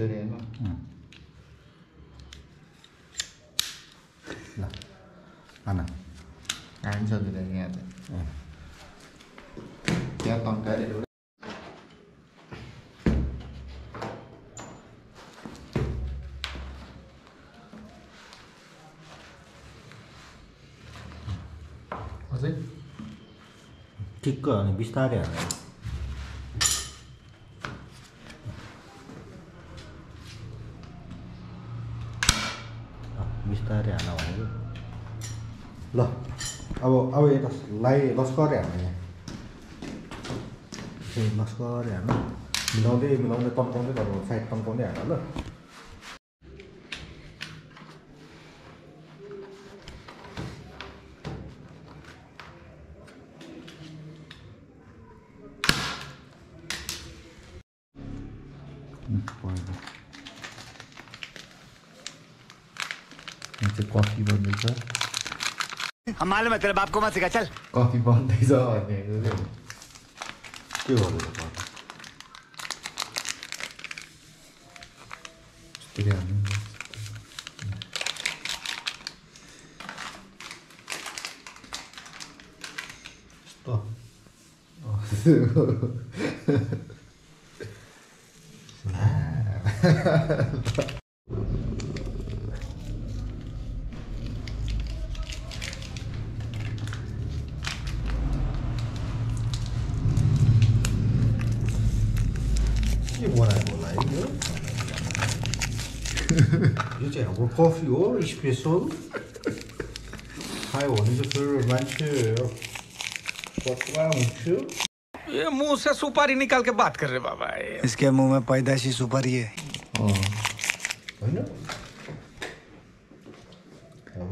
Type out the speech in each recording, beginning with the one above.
होइन ल खाना हामी सजिरहेको यहाँ चाहिँ यहाँ तन्काएर अझै ठिक्क अनि बिस्तारै हाल्नु बिस्तारै हाल्न भनेको ल अब यता लाई लस्करै हाल्नु यहाँ लस्करै हाल्नु मिलाउँदै मिलाउँदै तन्काउँदै गर्नु साइड तन्काउँदै हाल्नु ल पहिलो यहाँ चाहिँ कफी बन्दैछ हम मालूम है तेरे बाप को मत सिखा चल। कफी बन्दैछ भनेको चाहिँ के गर्दैछ पर्नु यस्तरी हाल्नु नि। यस्तो के बनाएको होला है यो यो चाहिँ हाम्रो कफी हो स्पेसल खायो भने चाहिँ फेरि मान्छे पक्का हुन्थ्यो ये मुंह से सुपारी निकाल के बात कर रहे बाबा ये। इसके मुंह में पैदाशी सुपारी है। होइन अब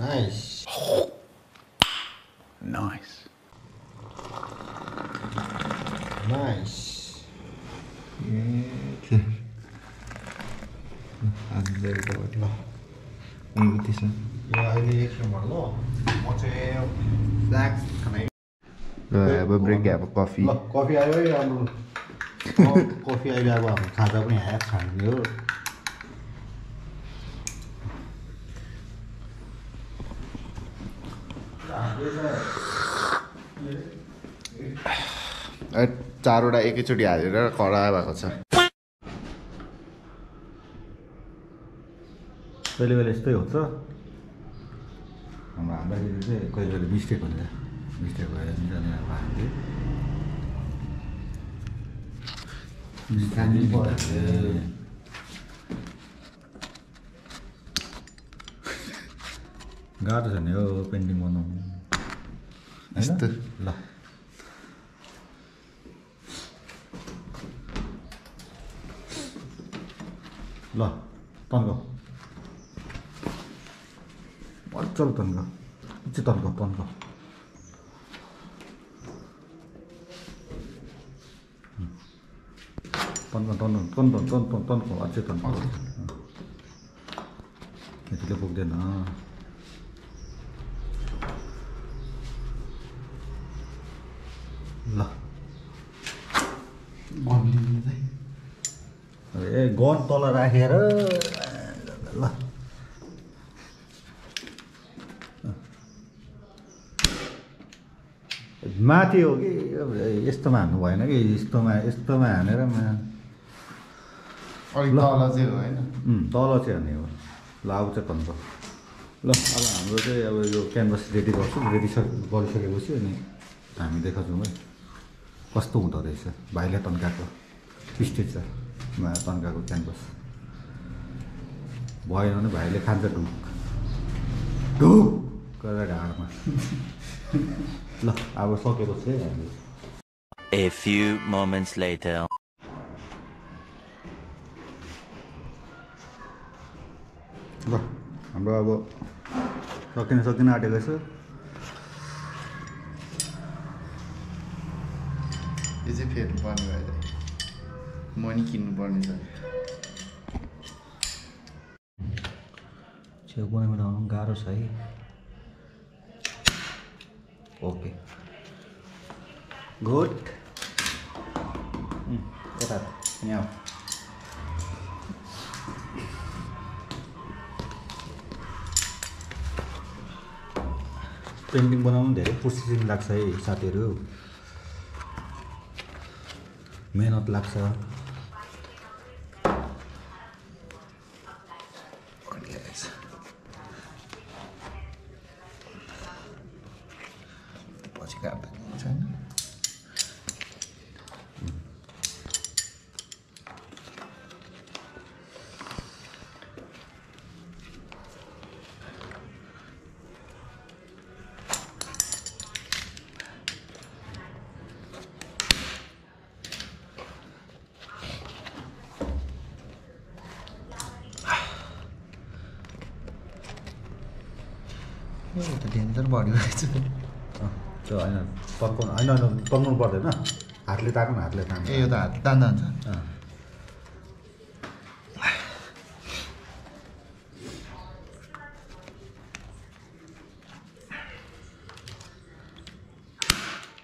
नाइस नाइस नाइस हाल्दै गयो ल यहीँ त्यसो यो अहिले एकछिन ल म चाहिँ ब्ल्याक खाना ल अब ब्रेक अब कफी ल कफी आयो है राम्रो कफी अहिले अब हाम्रो खाजा पनि खाने हो चारवटा एकैचोटि हालेर कडा भएको छ कहिले कहिले यस्तै हुन्छ हाम्रो हाम्रोखेरि चाहिँ कहिले कहिले मिस्टेक हुन्छ मिस्टेक भएर अनि अब हामीले खानु पर्यो। गाह्रो छ नि हो पेन्टिङ बनाउनु यस्तो। ल ल तन्क मजाले तन्क चाहिँ तन्क तन्क तन्क तन्क तन्क तन्क तन्क अझै तन्क यतिले पुग्दैन ल ए गन तल राखेर ल माथि हो कि यस्तोमा हान्नु भएन कि यस्तोमा यस्तोमा हानेर तल चाहिँ हो होइन तल चाहिँ हान्ने हो ल अब चाहिँ तन्क ल अब हाम्रो चाहिँ अब यो क्यानभास रेडी गर्छु रेडी सक गरिसकेपछि अनि हामी देखाउँछौँ है कस्तो हुँदो रहेछ भाइले तन्काएको स्टेजमा तन्काएको क्यानभास भएन भने भाइले खान्छ ढुक ढुक गरेर ढाडमा ल अब सकेपछि है हामी A few moments later. ल हाम्रो अब सकिन सकिन आँटेको छ यो चाहिँ फेर्नु पर्ने भयो म नि किन्नुपर्ने छ छेउ कुनै पनि गाह्रो छ है ओके गुड यता यहाँ। पेन्टिङ बनाउनु धेरै प्रोसेसिङ लाग्छ है साथीहरू। मेहनत लाग्छ। त डेन्जर बढी रहेछ अँ, त्यो होइन तन्काउनु होइन होइन तन्काउनु पर्दैन हातले ताक न हातले ताक ए यो त हात तान्दा हुन्छ अँ।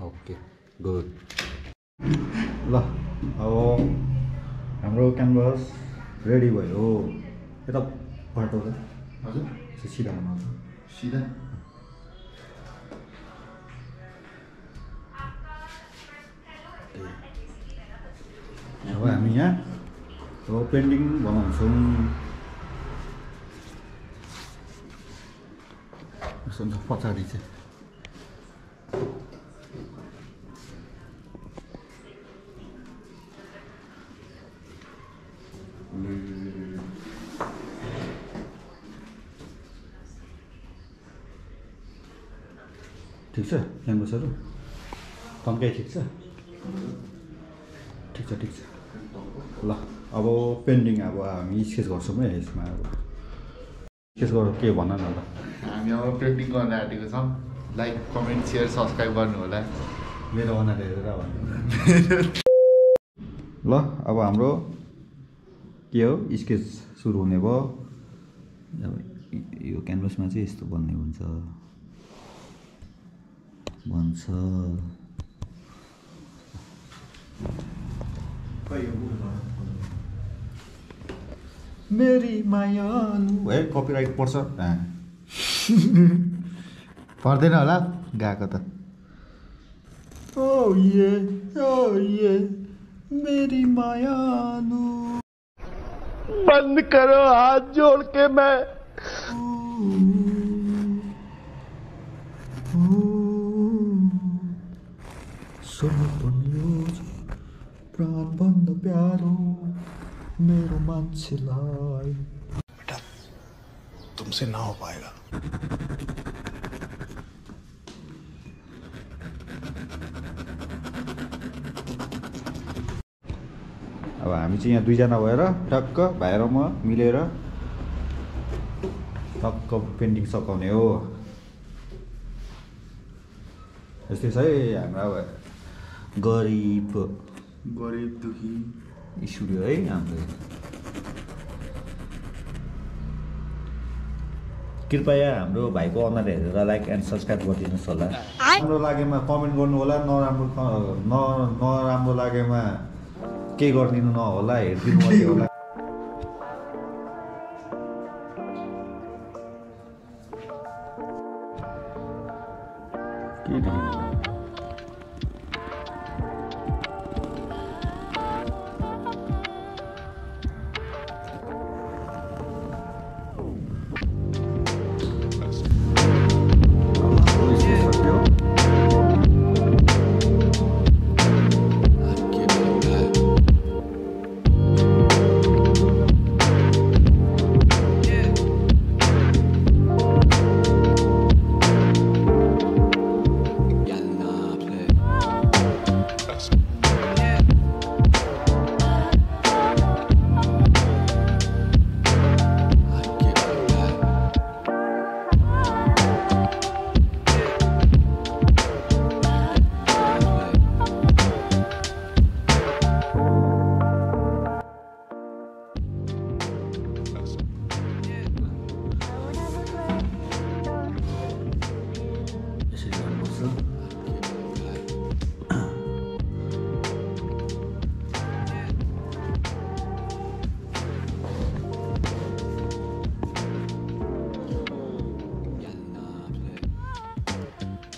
ओके गुड ल अब हाम्रो क्यानभास रेडी भयो यता त हजुर सिधा बनाउँछ सिधा अब हामी यहाँ अब पेन्टिङ बनाउँछौँ यसो हुन्छ पछाडि चाहिँ क्यानभसहरू तन्काइ ठिक छ? ठिक छ ठिक छ। ल अब पेन्टिङ अब हामी स्केच गर्छौँ है यसमा अब। स्केच गर के भन न ल। हामी अब पेन्टिङ गर्न आँटेको छौँ। लाइक कमेन्ट सेयर सब्सक्राइब गर्नु होला। मेरो अनुहार हेरेर भन्नु ल अब हाम्रो के हो? स्केच सुरु हुने भयो। अब यो क्यानभसमा चाहिँ यस्तो बन्ने हुन्छ। बन्छ मेरी मायालु है कपिराइट पर्छ। पर्दैन होला गएको त। ओ ये ओ ये मेरी मायालु बंद करो हाथ जोड़ के मैं। प्राण बन्द प्यारो मेरो मान्छेलाई। बेटा तुमसे ना हो पाएगा। अब हामी चाहिँ यहाँ दुईजना भएर टक्क भाइ र म मिलेर टक्क पेन्टिङ सघाउने हो। यस्तै छ है हाम्रो अब गरिब। गरिब दुखी। स्टुडियो है हाम्रो। कृपया हाम्रो भाइको अनुहार हेरेर लाइक एन्ड सब्सक्राइब गरिदिनुहोस् होला। राम्रो लागेमा कमेन्ट गर्नु होला नराम्रो क- न नराम्रो लागेमा केही गरिदिनु नहोला हेरिदिनु होला।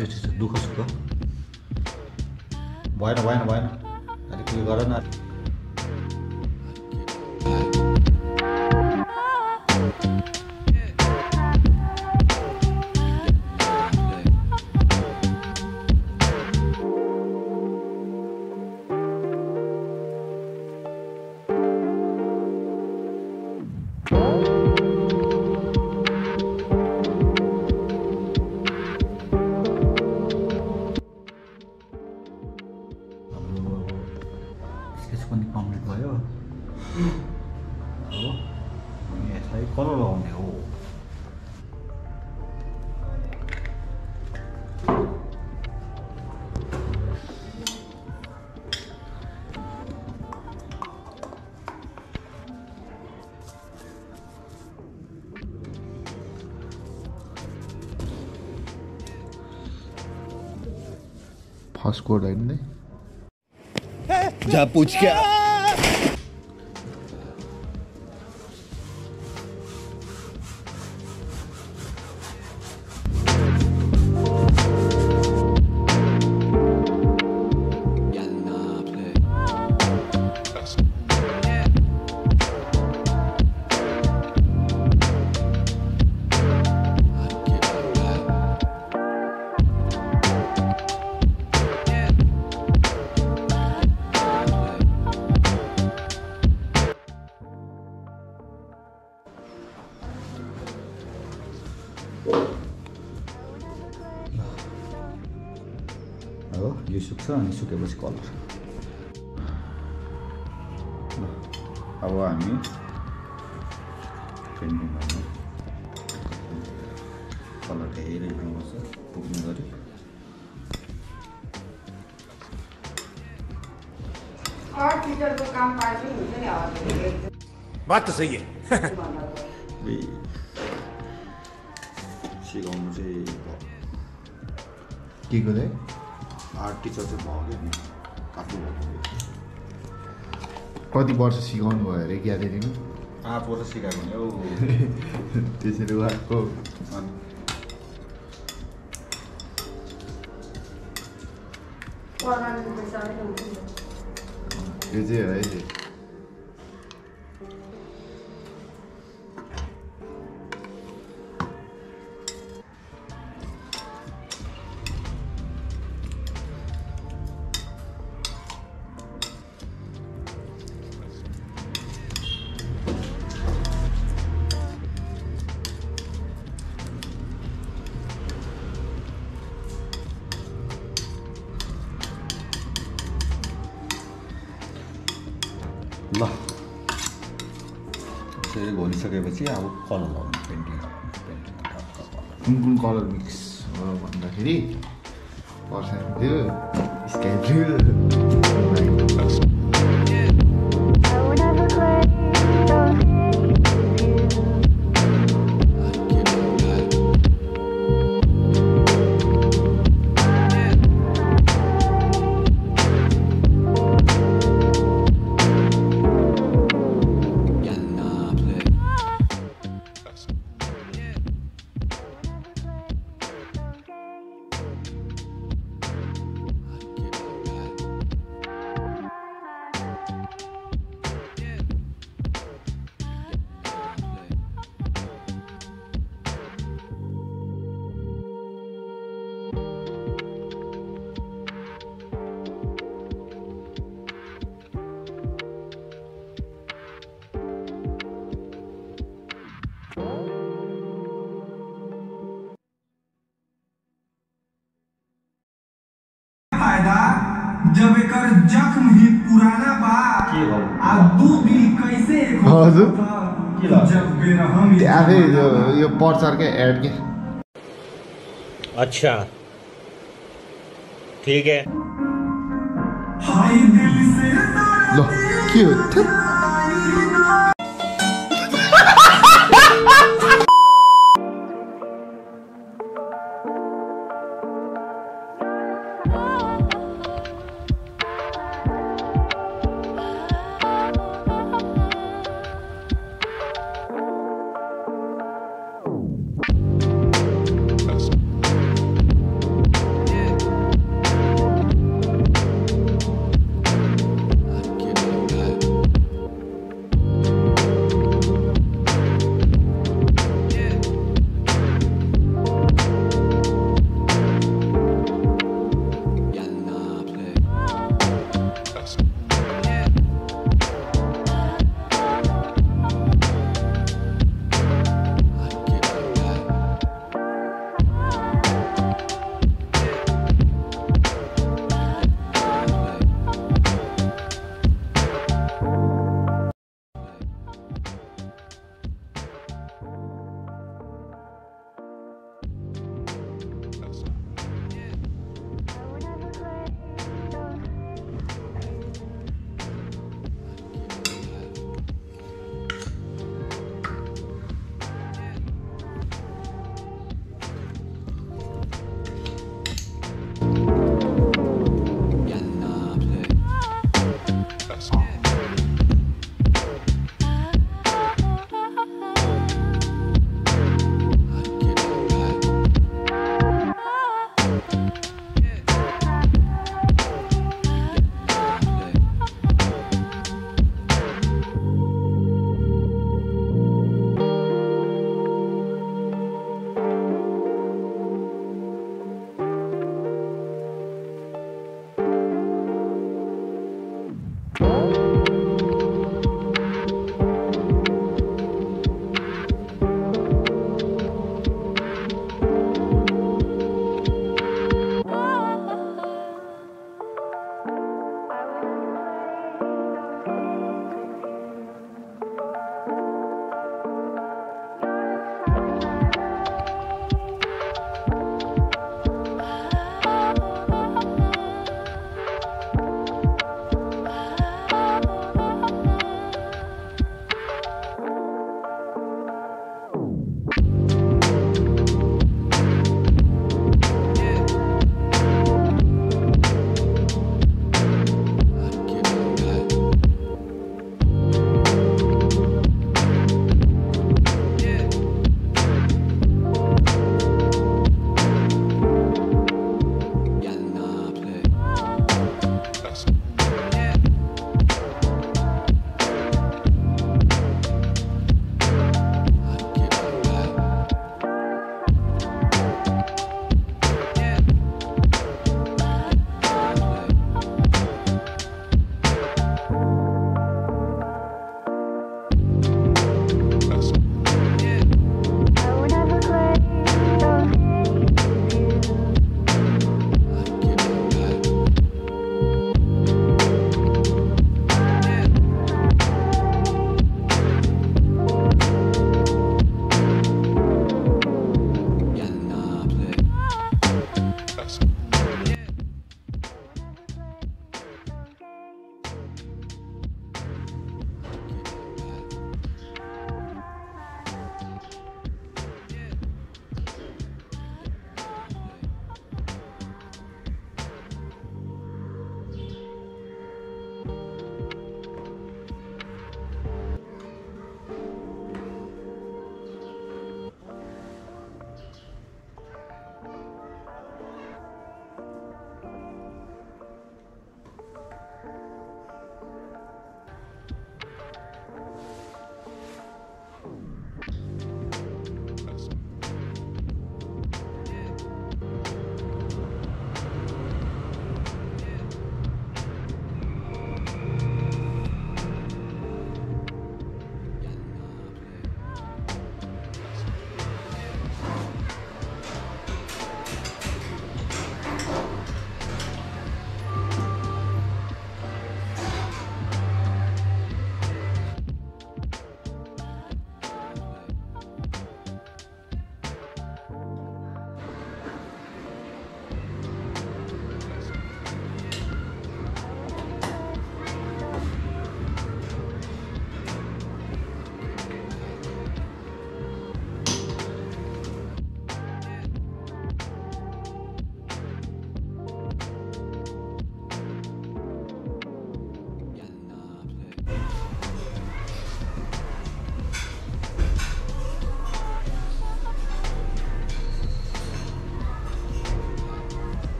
यति छ दुःख सुख? भएन भएन भएन। अलिक उयो गर न। फर्स्ट कोड होइन नि जा पूछ क्या? सुक्छ अनि सुकेपछि कलर ल अब हामी पेन्टिङ गर्ने कलर धेरै लगाउँछ पुग्ने गरी बात तो सही सिकाउनु चाहिँ के को चाहिँ आर्ट टिचर चाहिँ भयो क्या आफ्नो कति वर्ष सिकाउनु भयो अरे ग्यालेरीमा आठ वर्ष सिकाएको नि हौ। त्यसरी उहाँको। यो चाहिँ हो। कुन कुन कलर मिक्स भन्दाखेरि जख्म ही पुराना बा आ दू दिल कैसे एक हो हजुर। जब बेरहम आफै यो यो पर्चरकै एड के अच्छा। ठीक है। हाय दिल से ल के हो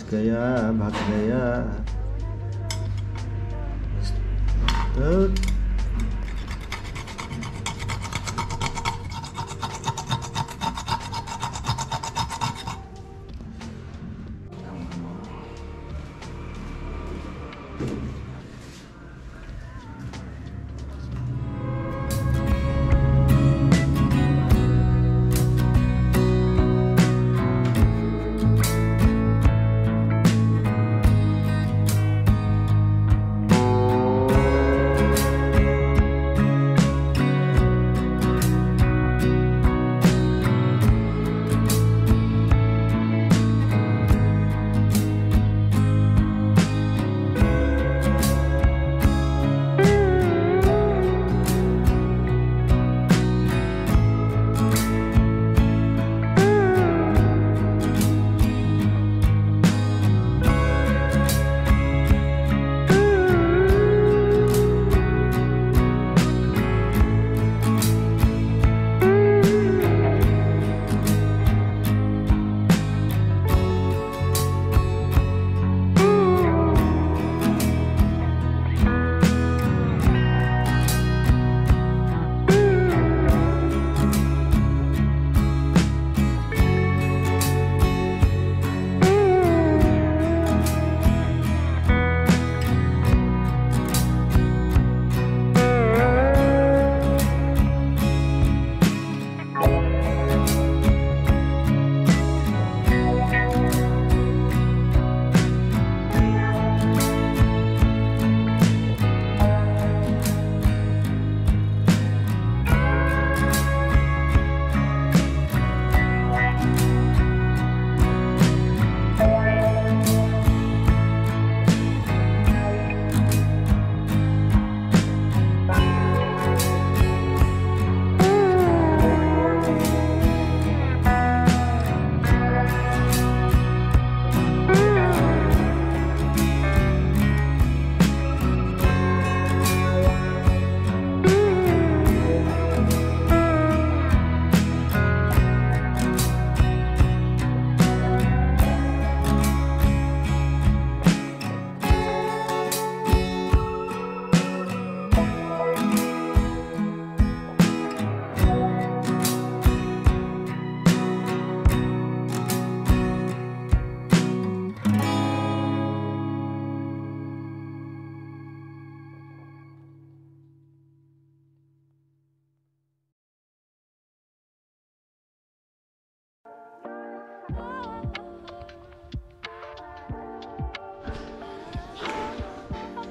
थुप। गया भाग गया धत।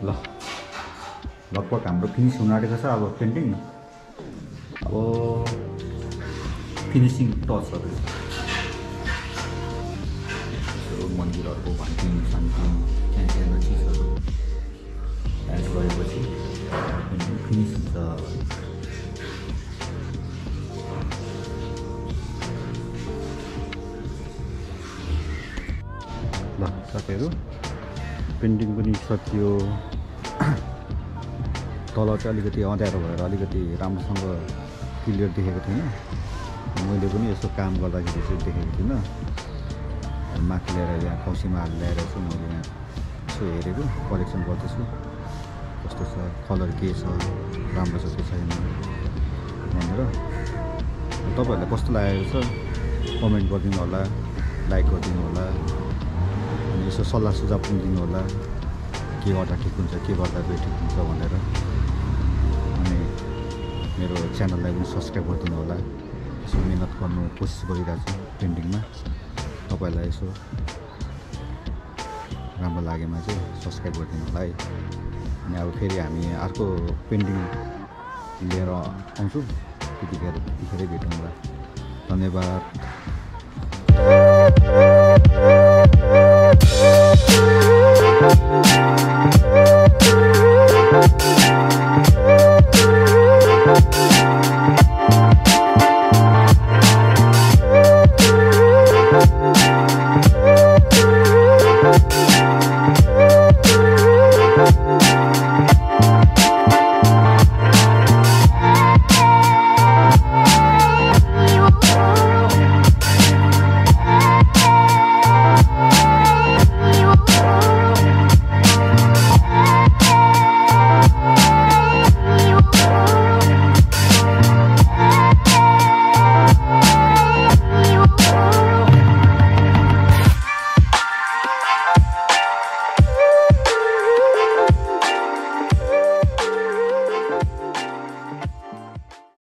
ल। लगभग हाम्रो फिनिस हुन आँटेको छ अब पेन्टिङ। अब फिनिसिङ टचहरू मन्दिरहरूको भन्टिङ सन्टिङ सानो सानो चिजहरू। एड गरेपछि फिनिस हुन्छ। ल साथीहरू पेन्टिङ पनि सकियो। तल चाहिँ अलिकति अँध्यारो भएर अलिकति राम्रोसँग क्लियर देखेको थिएन मैले पनि यसो काम गर्दाखेरि चाहिँ देखेको थिइनँ। माथि ल्याएर यहाँ हालेर ल्याएर चाहिँ मैले यहाँ यसो हेरेको कलेक्सन गर्दैछु। कस्तो छ कलर के छ राम्रो छ कि छैन भनेर। तपाईँहरूलाई कस्तो लागेको छ? कमेन्ट गरिदिनु होला लाइक गरिदिनु होला अनि यसो सल्लाह सुझाव पनि दिनु होला। के गर्दा ठिक हुन्छ के गर्दा ठिक हुन्छ भनेर अनि मेरो च्यानललाई पनि सब्सक्राइब गरिदिनु होला। यसो मिहिनेत गर्नु कोसिस गरिरहेको छु पेन्टिङमा तपाईँहरूलाई यसो राम्रो लागेमा चाहिँ सब्सक्राइब गरिदिनु होला है। अनि अब फेरि हामी अर्को पेन्टिङ लिएर आउँछु। त्यतिखेर त्यतिखेरै भेटौँ होला। धन्यवाद।